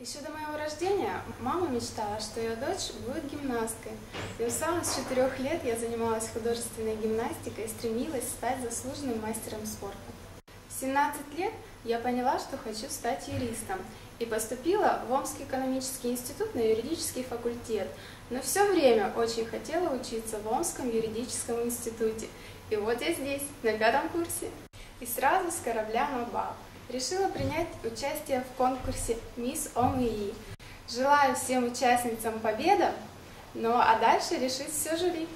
Еще до моего рождения мама мечтала, что ее дочь будет гимнасткой. Тем самым с четырех лет я занималась художественной гимнастикой и стремилась стать заслуженным мастером спорта. В 17 лет я поняла, что хочу стать юристом и поступила в Омский экономический институт на юридический факультет, но все время очень хотела учиться в Омском юридическом институте. И вот я здесь, на пятом курсе. И сразу с корабля на бал решила принять участие в конкурсе «Мисс ОМИ». Желаю всем участницам победы, ну а дальше решить все жюри.